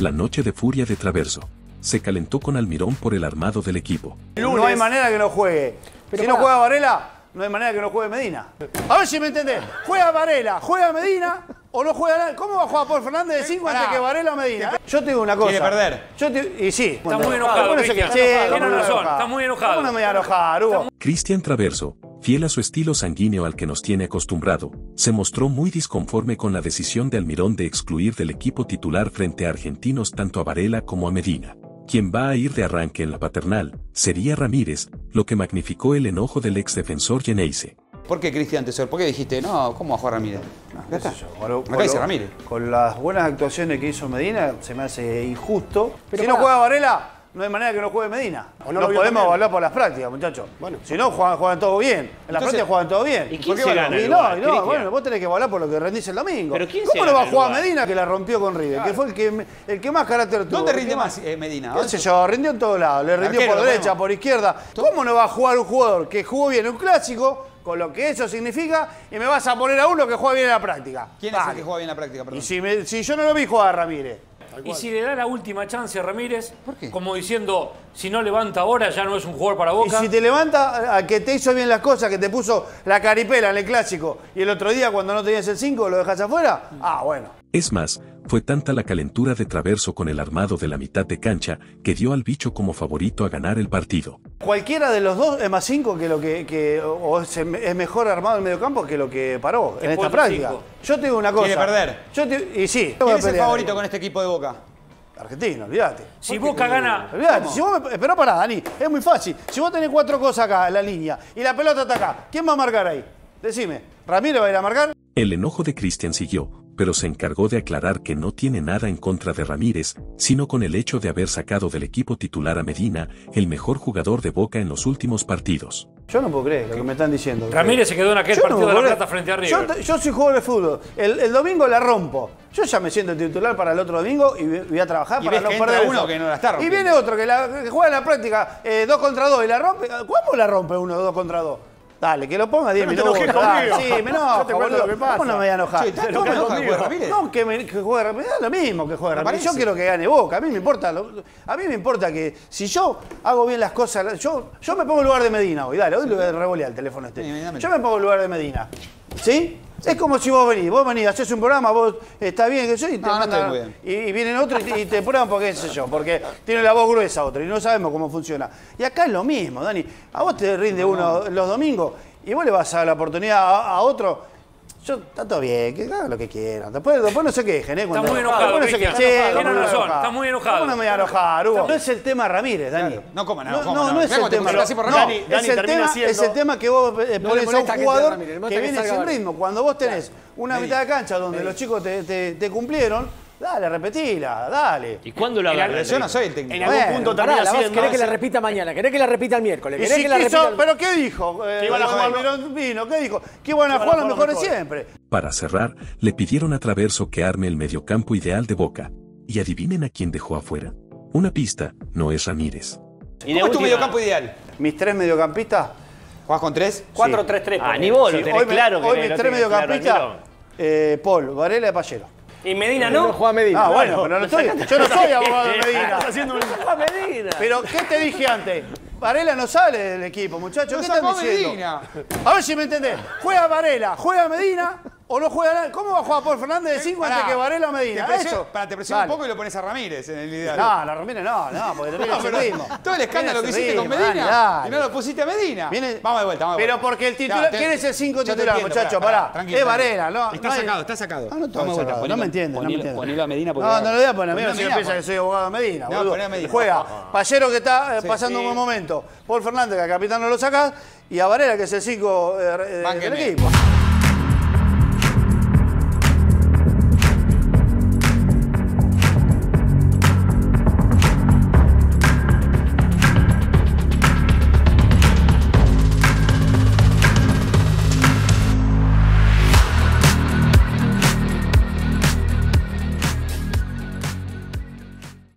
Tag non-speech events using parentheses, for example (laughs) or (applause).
La noche de furia de Traverso. Se calentó con Almirón por el armado del equipo. No hay manera que no juegue. si no juega Varela, no hay manera que no juegue Medina. A ver si me entendés. Juega Varela, juega Medina o no juega nada. ¿Cómo va a jugar Paul Fernández de 5 antes que Varela o Medina? Yo te digo una cosa. Quiere perder. Yo te- y sí. Está muy enojado, Tiene ¿cómo no me voy a razón, está muy enojado. ¿Cómo no me voy a enojar, Hugo? Cristian Traverso, fiel a su estilo sanguíneo al que nos tiene acostumbrado, se mostró muy disconforme con la decisión de Almirón de excluir del equipo titular frente a argentinos tanto a Varela como a Medina. Quien va a ir de arranque en la paternal sería Ramírez, lo que magnificó el enojo del ex defensor Geneise. ¿Por qué, Cristian Tesor? ¿Por qué dijiste, no, cómo va a jugar Ramírez? Acá está. Con- Acá dice con- Ramírez. Con las buenas actuaciones que hizo Medina, se me hace injusto. Pero si no juega Varela, no hay manera que no juegue Medina. ¿O no no podemos también? evaluar por las prácticas, muchachos. Bueno. si no, juegan, juegan todo bien. En las Entonces- prácticas juegan todo bien. ¿Y quién ¿Por qué se gana el Y no, no, bueno, vos tenés que evaluar por lo que rendís el domingo. Pero ¿quién se ¿Cómo no va a jugar? Medina que la rompió con River? Que fue el que, el que más carácter tuvo. ¿Dónde rinde más eh, Medina? ¿Qué sé yo? Rindió en todos lados. Le rindió Arquero, por derecha, por izquierda. ¿Cómo no va a jugar un jugador que jugó bien un clásico, con lo que eso significa, y me vas a poner a uno que juega bien en la práctica? ¿Quién es el que juega bien la práctica? Perdón. Y si, me- si yo no lo vi jugar a Ramírez. Y si le da la última chance a Ramírez, ¿Por qué? como diciendo, si no levanta ahora ya no es un jugador para Y Boca. si te levanta a que te hizo bien las cosas, que te puso la caripela en el clásico, y el otro día cuando no tenías el 5 lo dejas afuera, ah, bueno. Es más, fue tanta la calentura de Traverso con el armado de la mitad de cancha que dio al bicho como favorito a ganar el partido. Cualquiera de los dos es más 5 que lo que, que- o es, es mejor armado el mediocampo que lo que paró en esta práctica. cinco. Yo te digo una cosa. Quiere perder. Yo te- y sí. ¿Quién es el favorito con este equipo de Boca? Argentino, olvídate. si Boca gana, Olvídate, si vos me- pero pará, Dani, es muy fácil. Si vos tenés cuatro cosas acá en la línea y la pelota está acá, ¿quién va a marcar ahí? Decime, ¿Ramiro va a ir a marcar? El enojo de Cristian siguió, pero se encargó de aclarar que no tiene nada en contra de Ramírez, sino con el hecho de haber sacado del equipo titular a Medina, el mejor jugador de Boca en los últimos partidos. Yo no puedo creer lo que me están diciendo. Ramírez se quedó en aquel Yo no partido de La. Plata frente a Yo, River. yo soy jugador de fútbol. El, el domingo la rompo. Yo ya me siento titular para el otro domingo y voy a trabajar Y para no perder uno que no la está Y rompiendo. viene otro que, la, que juega en la práctica eh, dos contra dos y la rompe. ¿Cómo la rompe uno dos contra dos? Dale, que lo ponga 10 no te minutos. dale. conmigo. Sí, me enojo, (laughs) Yo te cuento boludo. lo que pasa. ¿Cómo no me voy a enojar? Che, ¿estás ¿Cómo juegue Ramírez? No, que, me, que juegue Ramírez. Da lo mismo que juegue Ramírez. Yo quiero que gane Boca. A mí me importa. lo- a mí me importa que si yo hago bien las cosas, yo, yo me pongo en lugar de Medina hoy. Dale, hoy le voy a revolear el teléfono este. Sí. Yo me pongo en lugar de Medina. ¿Sí? Es como si vos venís, vos venís, haces un programa, vos está bien, que yo, y te No, mandan- y, y vienen otros y, te- y te prueban porque qué sé yo, porque tiene la voz gruesa otro y no sabemos cómo funciona. Y acá es lo mismo, Dani. A vos te rinde uno los domingos y vos le vas a dar la oportunidad a, a otro. Yo, está todo bien, que hagan lo que quieran. Después, después no se quejen, ¿eh? Cuando- muy enojado, después no se quejen. Sí, Tiene ¿cómo no me voy a razón, está muy enojado. ¿Cómo no me voy a enojar, Hugo? No es el tema Ramírez, Dani. Claro. No, cómo no, No, no, no. no es el te tema. pusieron así por No, Ramírez. Dani es, el tema siendo- es el tema que vos eh, pones a un jugador que viene sin ritmo. Cuando vos tenés una mitad de cancha donde los chicos te, te- te cumplieron, dale, repetila, dale. ¿Y cuándo la Era- agarra? Yo no soy el técnico. En algún Bueno, punto pará, termina la vas- querés ¿Querés que la repita mañana? ¿Querés que la repita el miércoles? ¿Querés si que la quiso- repita el- ¿Pero qué dijo? Eh, Que iban a jugar vino, ¿qué dijo? Que iban a jugar los mejores siempre. Para cerrar, le pidieron a Traverso que arme el mediocampo ideal de Boca. Y adivinen a quién dejó afuera. Una pista, no es Ramírez. Y ¿Cómo es tu mediocampo ideal? Mis tres mediocampistas. ¿Jugás con tres? 4-3-3. Ah, ponele. ni vos sí, lo tenés hoy claro que hoy no mis lo tres claro, mediocampistas. Eh, Paul, Varela y Pallero. Y Medina No no. juega Medina. Ah, bueno, pero no estoy, yo no soy abogado de Medina. Estás haciendo un... Medina. Pero, ¿qué te dije antes? Varela no sale del equipo, muchachos. ¿Qué están diciendo? Medina. A ver si me entendés. ¿Juega Varela? ¿Juega Medina? ¿O no juega? ¿Cómo va a jugar Paul Fernández de 5 antes que Varela o Medina? Te presiono, Eso. para, te presiono un poco y lo pones a Ramírez en el ideal. No, la Ramírez no, no, porque te viene (laughs) No, ese pero ritmo. todo el escándalo que hiciste con Medina dale, dale. y no lo pusiste a Medina. Viene- Vamos de vuelta, vamos de Pero vuelta. porque el titular, ¿quién es el 5 yo te titular, muchacho? pará, Pará. tranquilo, Es. Varela, ¿no? Está no sacado, está sacado. Ah, no está Vamos vuelta, no me entiende, no me entiende. ponelo a Medina porque- No, no lo voy a poner a Medina, si no piensa que pues. soy abogado de Medina, No, poné a Medina. Juega Pallero que está eh, pasando un buen momento, Paul Fernández que al capitán no lo sacás, y a Varela que es el 5 del Bánqueme. equipo.